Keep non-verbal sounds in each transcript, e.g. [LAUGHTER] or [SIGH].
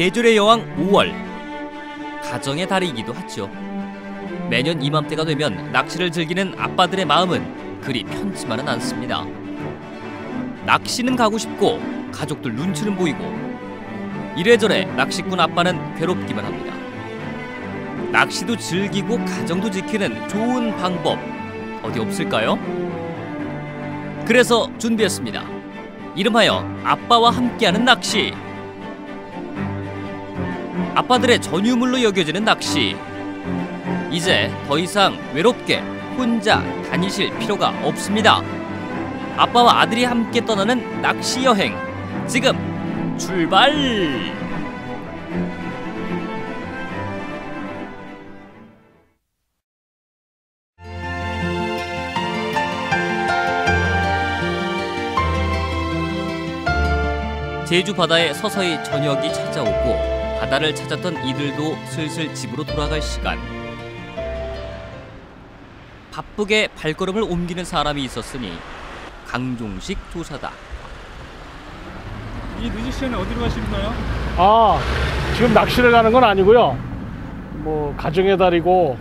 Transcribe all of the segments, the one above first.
계절의 여왕 5월 가정의 달이기도 하죠. 매년 이맘때가 되면 낚시를 즐기는 아빠들의 마음은 그리 편치만은 않습니다. 낚시는 가고 싶고 가족들 눈치는 보이고 이래저래 낚시꾼 아빠는 괴롭기만 합니다. 낚시도 즐기고 가정도 지키는 좋은 방법 어디 없을까요? 그래서 준비했습니다. 이름하여 아빠와 함께하는 낚시. 아빠들의 전유물로 여겨지는 낚시. 이제 더 이상 외롭게 혼자 다니실 필요가 없습니다. 아빠와 아들이 함께 떠나는 낚시 여행. 지금 출발! 제주 바다에 서서히 저녁이 찾아오고 바다를 찾았던 이들도 슬슬 집으로 돌아갈 시간. 바쁘게 발걸음을 옮기는 사람이 있었으니 강종식 조사다. 이 늦은 시간에 어디로 가시는 거예요? 아, 지금 낚시를 가는 건 아니고요. 뭐 가정의 달이고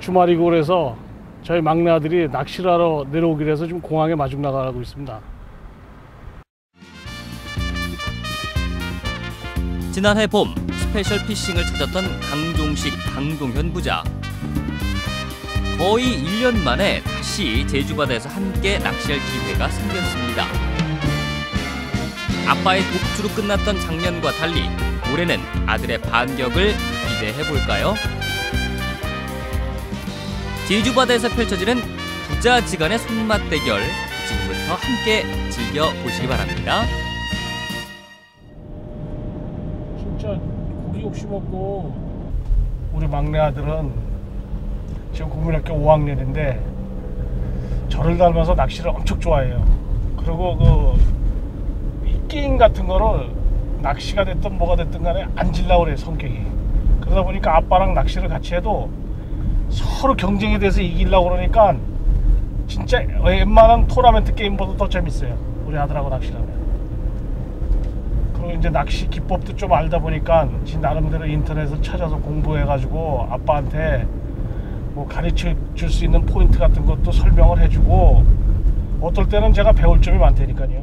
주말이고 그래서 저희 막내 아들이 낚시를 하러 내려오기로 해서 지금 공항에 마중 나가고 있습니다. 지난해 봄 스페셜 피싱을 찾았던 강종식 강동현 부자. 거의 1년 만에 다시 제주 바다에서 함께 낚시할 기회가 생겼습니다. 아빠의 독주로 끝났던 작년과 달리 올해는 아들의 반격을 기대해 볼까요? 제주 바다에서 펼쳐지는 부자지간의 손맛 대결 지금부터 함께 즐겨 보시기 바랍니다. 욕심 없고 우리 막내 아들은 지금 국민학교 5학년인데 저를 닮아서 낚시를 엄청 좋아해요. 그리고 그이 게임 같은 거를 낚시가 됐든 뭐가 됐든 간에 앉으려고 그래 성격이. 그러다 보니까 아빠랑 낚시를 같이 해도 서로 경쟁에 대해서 이기려고 그러니까 진짜 웬만한 토너멘트 게임보다 더 재밌어요. 우리 아들하고 낚시를 하면. 그리고 이제 낚시 기법도 좀 알다 보니까 지 나름대로 인터넷을 찾아서 공부해 가지고 아빠한테 뭐 가르쳐 줄 수 있는 포인트 같은 것도 설명을 해주고 어떨 때는 제가 배울 점이 많다니까요.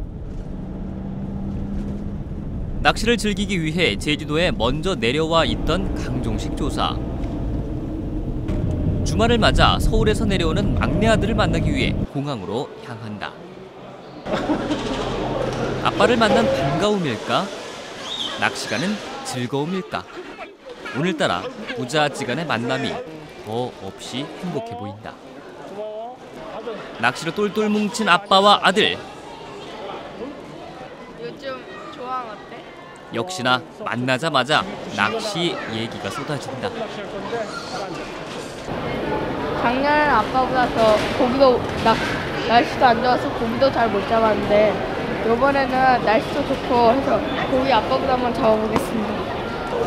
낚시를 즐기기 위해 제주도에 먼저 내려와 있던 강종식 조사. 주말을 맞아 서울에서 내려오는 막내 아들을 만나기 위해 공항으로 향한다. [LAUGHS] 아빠를 만난 반가움일까? 낚시가는 즐거움일까? 오늘따라 부자지간의 만남이 더 없이 행복해 보인다. 낚시로 똘똘 뭉친 아빠와 아들. 요즘 조항 어때? 역시나 만나자마자 낚시 얘기가 쏟아진다. 작년에는 아빠보다 더 고기도 나, 날씨도 안 좋아서 고기도 잘 못 잡았는데 이번에는 날씨도 좋고 해서 고기 아빠보다 한번 잡아보겠습니다.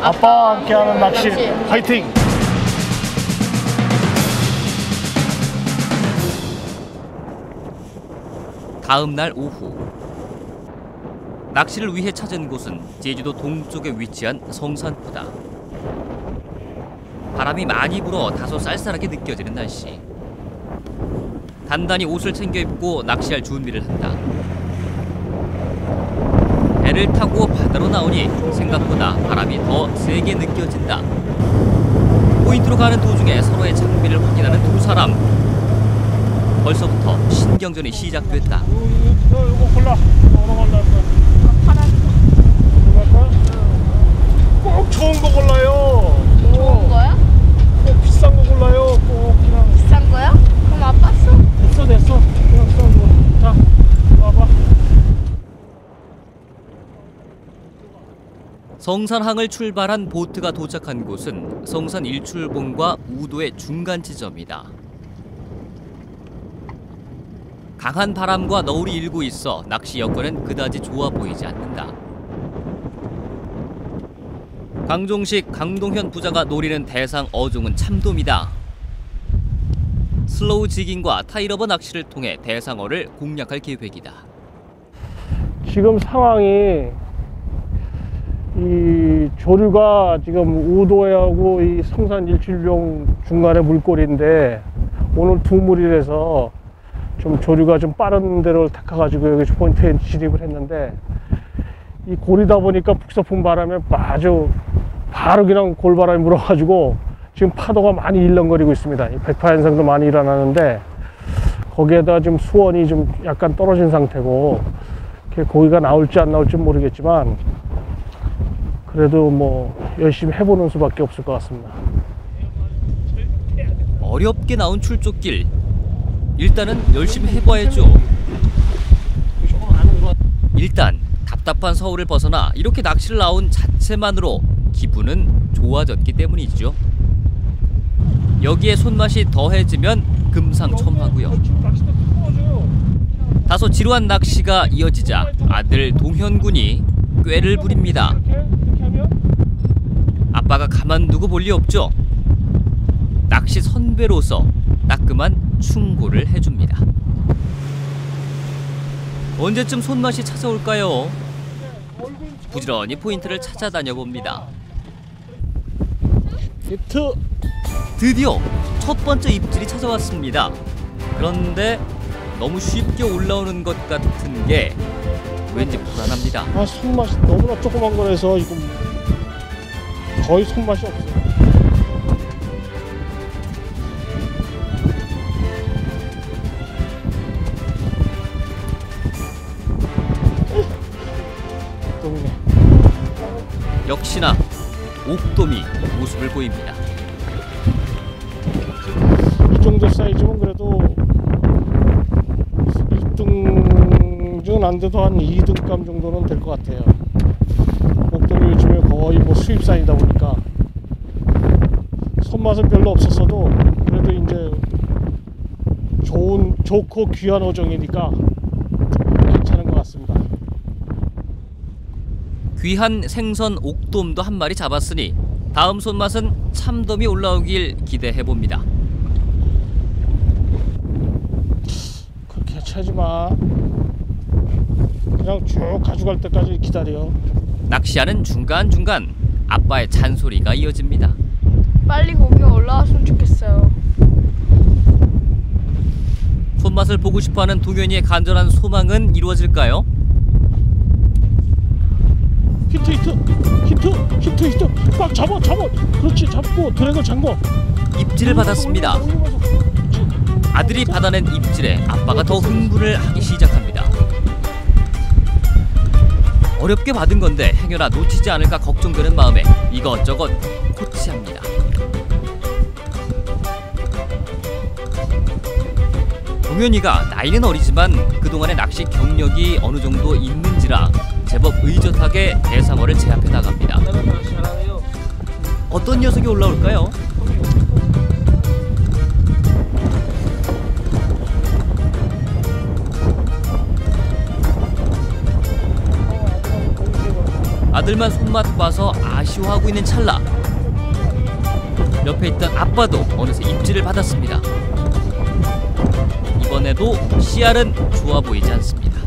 아빠와 함께하는 낚시 낚시. 화이팅! 다음 날 오후 낚시를 위해 찾은 곳은 제주도 동쪽에 위치한 성산포다. 바람이 많이 불어 다소 쌀쌀하게 느껴지는 날씨. 단단히 옷을 챙겨 입고 낚시할 준비를 한다. 배를 타고 바다로 나오니 생각보다 바람이 더 세게 느껴진다. 포인트로 가는 도중에 서로의 장비를 확인하는 두 사람. 벌써부터 신경전이 시작됐다. 너 이거 골라. 어느 걸로 할 거야? 파란 이거 할 거야? 꼭 좋은 거 골라요. 좋은 거야? 꼭 비싼 거 골라요. 꼭 그냥 비싼 거야? 그럼 아빠 써? 됐어 됐어. 그냥 써. 자, 봐봐. 성산항을 출발한 보트가 도착한 곳은 성산 일출봉과 우도의 중간 지점이다. 강한 바람과 너울이 일고 있어 낚시 여건은 그다지 좋아 보이지 않는다. 강종식, 강동현 부자가 노리는 대상 어종은 참돔이다. slow jigging과 타이러버 낚시를 통해 대상어를 공략할 계획이다. 지금 상황이 이 조류가 지금 우도해하고 이 성산 일출봉 중간에 물꼬리인데 오늘 두물이라서 좀 조류가 좀 빠른 데를 닦아가지고 여기 포인트에 진입을 했는데 이 골이다 보니까 북서풍 바람에 아주 바로 그냥 골바람이 불어가지고 지금 파도가 많이 일렁거리고 있습니다. 이 백파 현상도 많이 일어나는데 거기에다 지금 수온이 좀 약간 떨어진 상태고 고기가 나올지 안 나올지 모르겠지만 그래도 뭐 열심히 해보는 수밖에 없을 것 같습니다. 어렵게 나온 출조길. 일단은 열심히 해봐야죠. 일단 답답한 서울을 벗어나 이렇게 낚시를 나온 자체만으로 기분은 좋아졌기 때문이죠. 여기에 손맛이 더해지면 금상첨화고요. 다소 지루한 낚시가 이어지자 아들 동현군이 꾀를 부립니다. 아빠가 가만두고 볼 리 없죠. 낚시 선배로서 따끔한 충고를 해줍니다. 언제쯤 손맛이 찾아올까요? 부지런히 포인트를 찾아다녀 봅니다. 히트 드디어 첫 번째 입질이 찾아왔습니다. 그런데 너무 쉽게 올라오는 것 같은 게 왠지 불안합니다. 아 손맛이 너무나 조그만 거라서 이거 거의 손맛이 없어요. 역시나 옥돔이 모습을 보입니다. 이 정도 사이즈면 그래도 1등은 안 돼도 한 2등감 정도는 될 것 같아요. 거의 뭐 수입산이다 보니까 손맛은 별로 없었어도 그래도 이제 좋은 좋고 귀한 어종이니까 괜찮은 것 같습니다. 귀한 생선 옥돔도 한 마리 잡았으니 다음 손맛은 참돔이 올라오길 기대해 봅니다. 그렇게 채지 마. 그냥 쭉 가져갈 때까지 기다려. 낚시하는 중간중간 아빠의 잔소리가 이어집니다. 빨리 고기가 올라왔으면 좋겠어요. 손맛을 보고 싶어하는 동현이의 간절한 소망은 이루어질까요? 히트 히트 히트 히트 히트 꽉 잡아 잡아 그렇지 잡고 드래그 잠궈 입질을 받았습니다. 아들이 받아낸 입질에 아빠가 더 흥분을 하기 시작합니다. 어렵게 받은 건데 행여나 놓치지 않을까 걱정되는 마음에 이것저것 코치합니다. 동현이가 나이는 어리지만 그동안의 낚시 경력이 어느 정도 있는지라 제법 의젓하게 대상어를 제압해 나갑니다. 어떤 녀석이 올라올까요? 아들만 손맛 봐서 아쉬워하고 있는 찰나 옆에 있던 아빠도 어느새 입질을 받았습니다. 이번에도 씨알은 좋아 보이지 않습니다.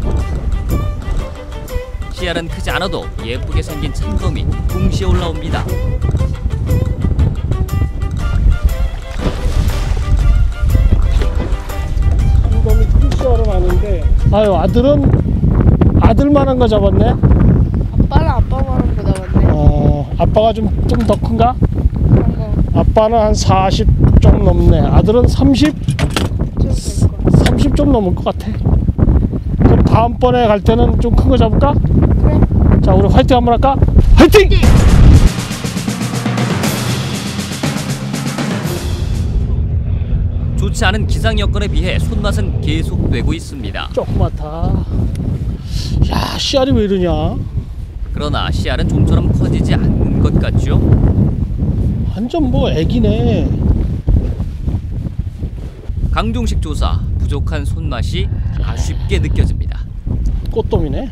씨알은 크지 않아도 예쁘게 생긴 참돔이 동시에 올라옵니다. 놈이 풀시알은 아닌데 아유 아들은 아들만한 거 잡았네 아빠는 아빠만한 보다 많네. 어 아빠가 좀 좀 더 큰가? 아빠는 한 40 좀 넘네. 아들은 30좀 될거 30 좀 넘을 것 같아. 그럼 다음번에 갈 때는 좀 큰 거 잡을까? 그래. 자 우리 화이팅 한번 할까? 화이팅! 좋지 않은 기상 여건에 비해 손맛은 계속되고 있습니다. 조그맣다. 야 씨알이 왜 이러냐? 그러나 씨알은 좀처럼 커지지 않는 것 같죠? 완전 뭐 애기네 강종식 조사 부족한 손맛이 아쉽게 느껴집니다. 꽃돔이네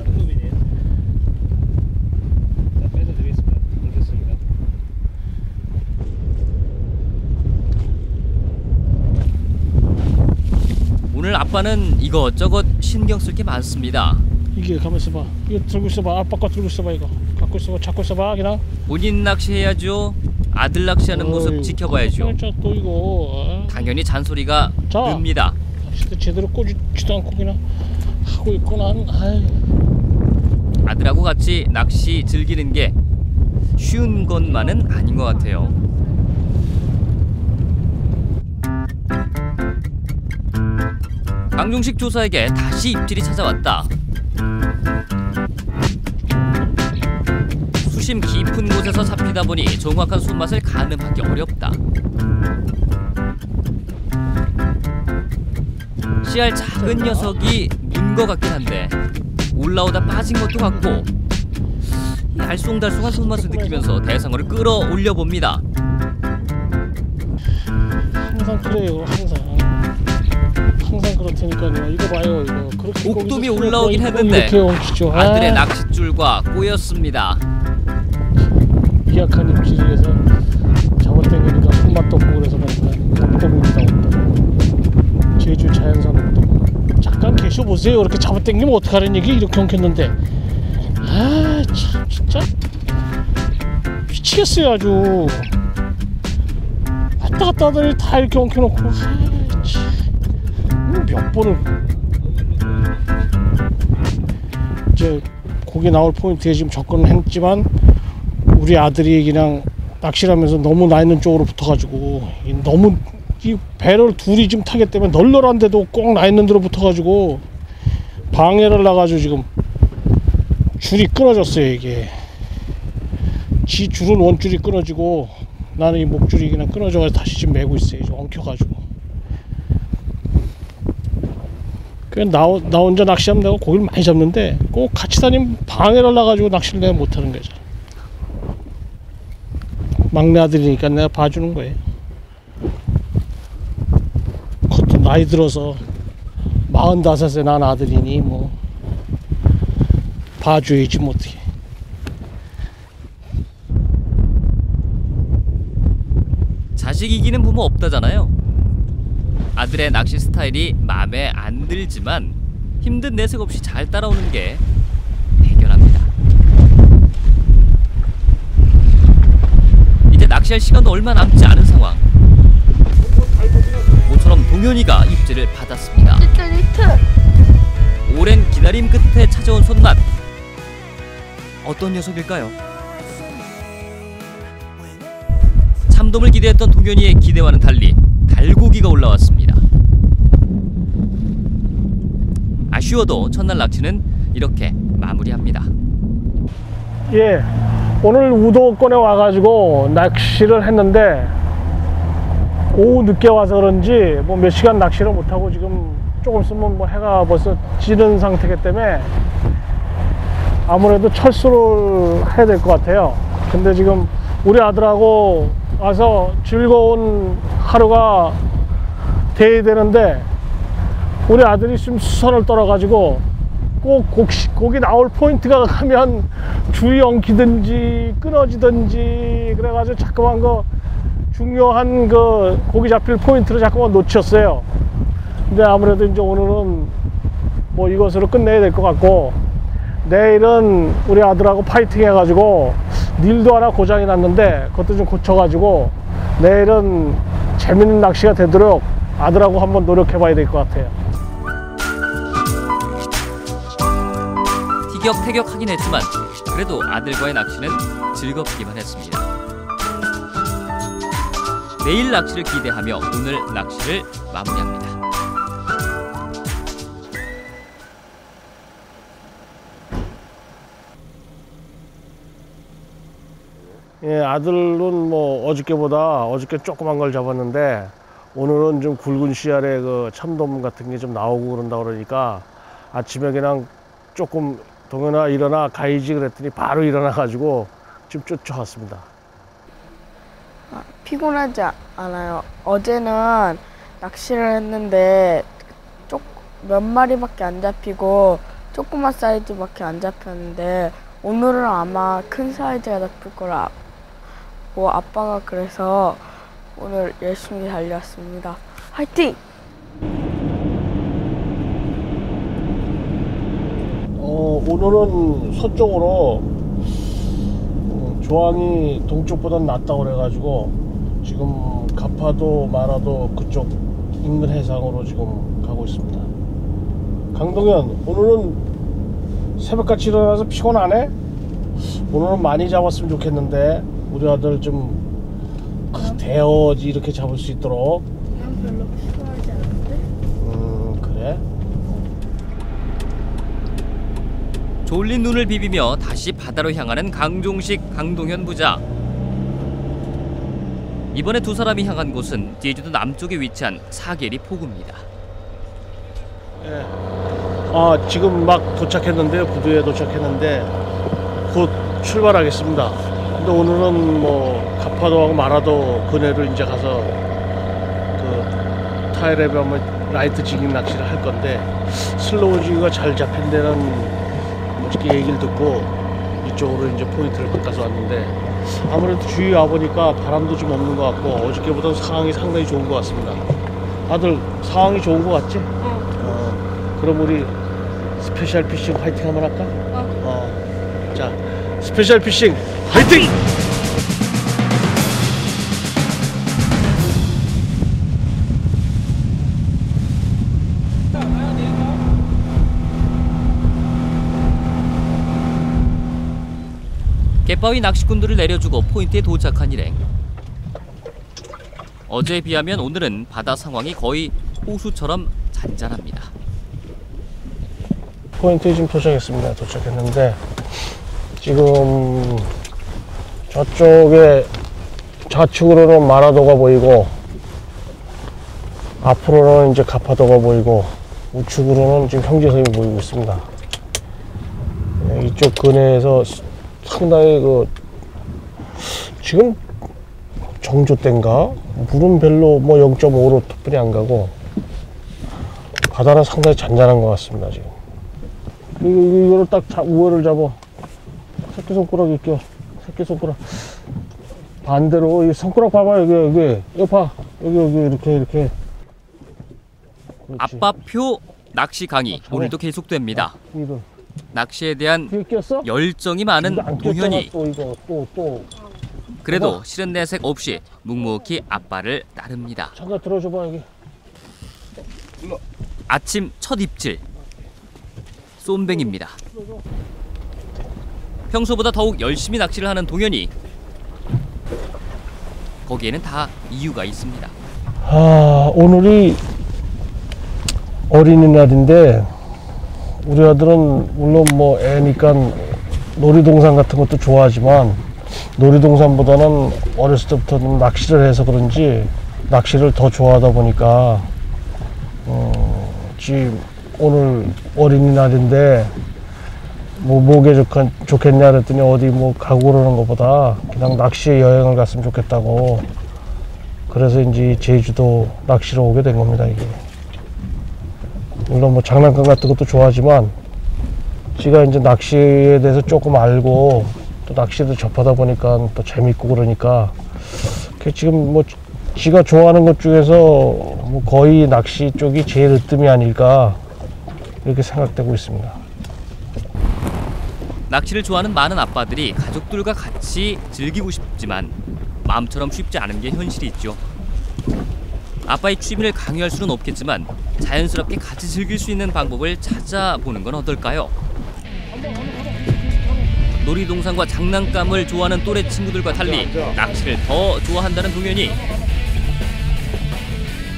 오늘 아빠는 이것저것 신경 쓸 게 많습니다. 이게 가만 있어봐 이거 들고 있어봐 아빠 거 들고 있어봐 이거 잡고 있어봐 잡고 있어봐 그냥 본인 낚시해야죠. 아들 낚시하는 모습 지켜봐야죠. 또 이거 아, 당연히 잔소리가 자. 늡니다. 낚시도 제대로 꽂지도 않고 그냥 하고 난 아이 아들하고 같이 낚시 즐기는 게 쉬운 것만은 아닌 것 같아요. 강중식 조사에게 다시 입질이 찾아왔다. 수심 깊은 곳에서 잡히다 보니 정확한 손맛을 가늠하기 어렵다. 씨알 작은 녀석이 문 것 같긴 한데 올라오다 빠진 것도 같고 이 알쏭달쏭한 손맛을 느끼면서 대상어를 끌어올려 봅니다. 항상 그래요 항상 항상 그렇다니까요 이거 봐요 이거 그렇게 옥돔이 올라오긴 했는데 아들의 아, 낚싯줄과 꼬였습니다. 기약한 입질에서 잡아당기니까 손맛도 없고 그래서 그런가 옥돔입니다 옥돔 제주 자연산 옥돔 잠깐 계셔보세요. 이렇게 잡아당기면 어떡하는 얘기? 이렇게 엉켰는데. 아 참 진짜? 미치겠어요 아주. 왔다 갔다 하더니 다 이렇게 엉켜놓고. 아 참 몇 번을. 이제 고기 나올 포인트에 지금 접근을 했지만 우리 아들이 그냥 낚시를 하면서 너무 나 있는 쪽으로 붙어가지고 이 너무 이 배를 둘이 지금 타기 때문에 널널한데도 꼭 나 있는 데로 붙어가지고 방해를 나가지고 지금 줄이 끊어졌어요 이게. 지 줄은 원줄이 끊어지고 나는 이 목줄이 그냥 끊어져가지고 다시 지금 메고 있어요. 지금 엉켜가지고. 그냥 나, 나 혼자 낚시하면 내가 고기를 많이 잡는데 꼭 같이 다니면 방해를 나가지고 낚시를 내가 못하는 거죠 막내 아들이니까 내가 봐주는 거예요. 그것도 나이 들어서 마흔다섯에 난 아들이니 뭐 봐줘야지 뭐 어떻게. 자식 이기는 부모 없다잖아요. 아들의 낚시 스타일이 마음에 안 들지만 힘든 내색 없이 잘 따라오는 게 해결합니다. 낚시할 시간도 얼마 남지 않은 상황. 모처럼 동현이가 입질을 받았습니다. 히트 히트. 오랜 기다림 끝에 찾아온 손맛. 어떤 녀석일까요? 참돔을 기대했던 동현이의 기대와는 달리 달고기가 올라왔습니다. 아쉬워도 첫날 낚시는 이렇게 마무리합니다. 예, 오늘 우도권에 와가지고 낚시를 했는데 오후 늦게 와서 그런지 뭐 몇 시간 낚시를 못하고 지금 조금 있으면 뭐 해가 벌써 지는 상태이기 때문에 아무래도 철수를 해야 될 것 같아요. 근데 지금 우리 아들하고 와서 즐거운 하루가 돼야 되는데 우리 아들이 지금 수선을 떨어가지고 꼭 곡시, 고기 나올 포인트가 가면 줄이 엉키든지 끊어지든지 그래가지고 자꾸만 그 중요한 그 고기 잡힐 포인트를 자꾸만 놓쳤어요. 근데 아무래도 이제 오늘은 뭐 이것으로 끝내야 될 것 같고 내일은 우리 아들하고 파이팅 해가지고 닐도 하나 고장이 났는데 그것도 좀 고쳐가지고 내일은 재밌는 낚시가 되도록 아들하고 한번 노력해 봐야 될 것 같아요. 티격태격하긴 했지만 그래도 아들과의 낚시는 즐겁기만 했습니다. 내일 낚시를 기대하며 오늘 낚시를 마무리합니다. 예, 아들은 뭐 어저께보다 어저께 조그만 걸 잡았는데 오늘은 좀 굵은 씨알에 그 참돔 같은 게 좀 나오고 그런다 그러니까 아침에 그냥 조금 동현아 일어나 가이지 그랬더니 바로 일어나 가지고 지금 쫓아왔습니다. 피곤하지 아- 않아요. 어제는 낚시를 했는데 쪽, 몇 마리밖에 안 잡히고 조그만 사이즈밖에 안 잡혔는데 오늘은 아마 큰 사이즈가 잡힐 거라 고 아빠가 그래서 오늘 열심히 달려왔습니다. 화이팅! 어, 오늘은 서쪽으로 조항이 동쪽보다는 낫다고 그래가지고 지금 가파도 마라도 그쪽 인근 해상으로 지금 가고 있습니다. 강동현 오늘은 새벽같이 일어나서 피곤하네? 오늘은 많이 잡았으면 좋겠는데 우리 아들 좀 그 대어지 이렇게 잡을 수 있도록 난 별로 필요하지 않은데. 음 그래? 졸린 눈을 비비며 다시 바다로 향하는 강종식 강동현 부자. 이번에 두 사람이 향한 곳은 제주도 남쪽에 위치한 사계리 포구입니다. 예. 아 지금 막 도착했는데요 부두에 도착했는데 곧 출발하겠습니다 근데 오늘은 뭐 가파도하고 마라도 근해로 이제 가서 그 타일에 보면 라이트 지깅 낚시를 할 건데 슬로우지가 잘 잡힌 데는 어저께 얘기를 듣고 이쪽으로 이제 포인트를 바꿔서 왔는데 아무래도 주위 와보니까 바람도 좀 없는 것 같고 어저께보다는 상황이 상당히 좋은 것 같습니다 아들 상황이 좋은 것 같지? 어, 그럼 우리 Special Fishing 화이팅 한번 할까? 어. 자, Special Fishing 화이팅! 갯바위 낚시꾼들을 내려주고 포인트에 도착한 일행. 어제에 비하면 오늘은 바다 상황이 거의 호수처럼 잔잔합니다. 포인트에 지금 도착했습니다. 도착했는데 지금 저쪽에 좌측으로는 마라도가 보이고 앞으로는 이제 가파도가 보이고 우측으로는 지금 형제섬이 보이고 있습니다. 예, 이쪽 근해에서 상당히 그 지금 정조 때인가 물은 별로 뭐 0.5로 뿐이 안 가고 바다는 상당히 잔잔한 것 같습니다 지금. 이거, 이거, 이거를 딱 잡, 우월을 잡아. 새끼손가락 이 껴. 새끼손가락. 반대로, 이 손가락 봐봐, 여기, 여기. 이거 봐. 여기, 여기, 이렇게, 이렇게. 아빠표 낚시 강의. 오늘도 계속됩니다. 이거. 낚시에 대한? 열정이 많은 동현이. 그래도 실은 내색 없이 묵묵히 아빠를 따릅니다. 잠깐 들어줘봐, 여기. 아침 첫 입질 쏨뱅입니다. 평소보다 더욱 열심히 낚시를 하는 동현이 거기에는 다 이유가 있습니다. 아, 오늘이 어린이날인데, 우리 아들은 물론 뭐 애니까 놀이동산 같은 것도 좋아하지만, 놀이동산보다는 어렸을 때부터 좀 낚시를 해서 그런지, 낚시를 더 좋아하다 보니까, 어, 지금 오늘 어린이날인데, 뭐, 뭐게 좋, 좋겠냐 그랬더니 어디 뭐 가고 그러는 것보다 그냥 낚시에 여행을 갔으면 좋겠다고. 그래서 이제 제주도 낚시로 오게 된 겁니다, 이게. 물론 뭐 장난감 같은 것도 좋아하지만, 지가 이제 낚시에 대해서 조금 알고, 또 낚시도 접하다 보니까 또 재밌고 그러니까, 그 지금 뭐, 지가 좋아하는 것 중에서 뭐 거의 낚시 쪽이 제일 으뜸이 아닐까, 이렇게 생각되고 있습니다. 낚시를 좋아하는 많은 아빠들이 가족들과 같이 즐기고 싶지만 마음처럼 쉽지 않은 게 현실이 있죠. 아빠의 취미를 강요할 수는 없겠지만 자연스럽게 같이 즐길 수 있는 방법을 찾아보는 건 어떨까요? 놀이동산과 장난감을 좋아하는 또래 친구들과 달리 낚시를 더 좋아한다는 동현이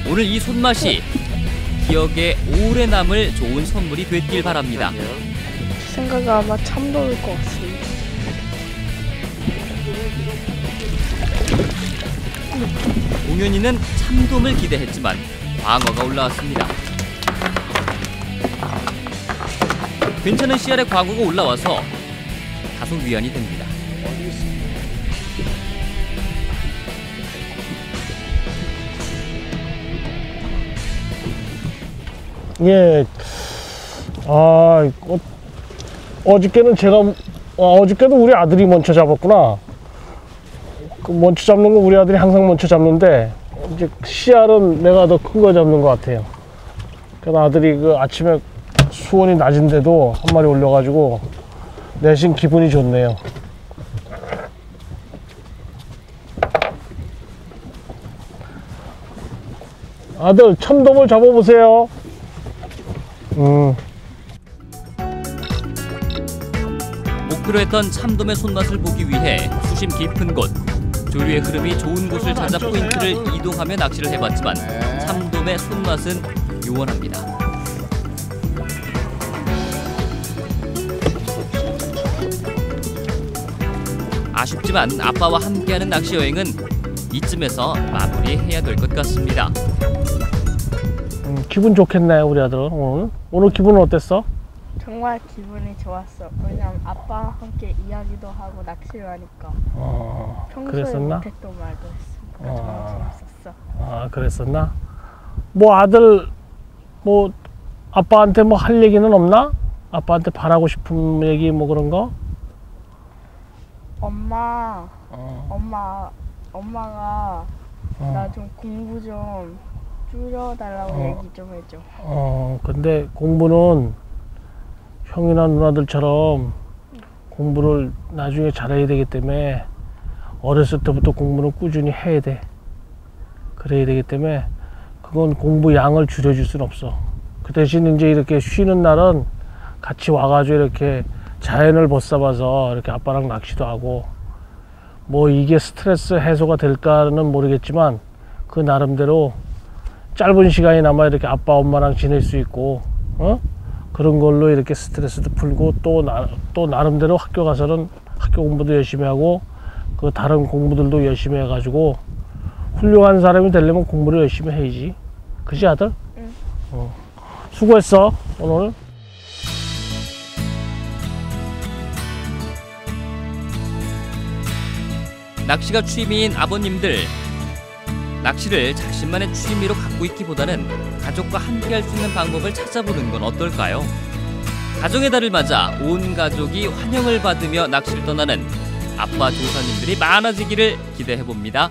오늘 이 손맛이 기억에 오래 남을 좋은 선물이 됐길 바랍니다. 생각에 아마 참돔일 것 같습니다. 공연이는 참돔을 기대했지만 광어가 올라왔습니다. 괜찮은 씨알의 광어가 올라와서 다소 위안이 됩니다. 예. 아, 어, 어저께는 제가, 아, 어저께도 우리 아들이 먼저 잡았구나. 그 먼저 잡는 거 우리 아들이 항상 먼저 잡는데 이제 씨알은 내가 더 큰 거 잡는 것 같아요. 그래서 아들이 그 아침에 수온이 낮은데도 한 마리 올려가지고 내신 기분이 좋네요. 아들 천돔을 잡아보세요. 음. 목표로 했던 참돔의 손맛을 보기 위해 수심 깊은 곳 조류의 흐름이 좋은 곳을 찾아 포인트를 이동하며 낚시를 해봤지만 참돔의 손맛은 요원합니다. 아쉽지만 아빠와 함께하는 낚시 여행은 이쯤에서 마무리해야 될 것 같습니다. 음, 기분 좋겠네 우리 아들 오늘. 오늘 기분은 어땠어? 정말 기분이 좋았어. 왜냐면 아빠랑 함께 이야기도 하고 낚시를 하니까 어, 평소에 그랬었나? 못했던 말도 했으니까 어. 정말 재밌었어. 아 그랬었나? 뭐 아들 뭐 아빠한테 뭐 할 얘기는 없나? 아빠한테 바라고 싶은 얘기 뭐 그런 거? 엄마, 어, 엄마, 엄마가 어. 나좀 공부 좀 줄여달라고 어. 얘기 좀 해줘. 어, 근데 공부는 형이나 누나들처럼 공부를 나중에 잘해야 되기 때문에 어렸을 때부터 공부는 꾸준히 해야 돼. 그래야 되기 때문에 그건 공부 양을 줄여줄 순 없어. 그 대신 이제 이렇게 쉬는 날은 같이 와가지고 이렇게 자연을 벗삼아서 이렇게 아빠랑 낚시도 하고 뭐 이게 스트레스 해소가 될까는 모르겠지만 그 나름대로 짧은 시간이나마 이렇게 아빠 엄마랑 지낼 수 있고 어 그런 걸로 이렇게 스트레스도 풀고 또 나 또 나름대로 학교 가서는 학교 공부도 열심히 하고 그 다른 공부들도 열심히 해가지고 훌륭한 사람이 되려면 공부를 열심히 해야지 그지 아들? 응. 어. 수고했어 오늘 낚시가 취미인 아버님들 낚시를 자신만의 취미로 갖고 있기보다는 가족과 함께 할 수 있는 방법을 찾아보는 건 어떨까요? 가정의 달을 맞아 온 가족이 환영을 받으며 낚시를 떠나는 아빠 조사님들이 많아지기를 기대해 봅니다.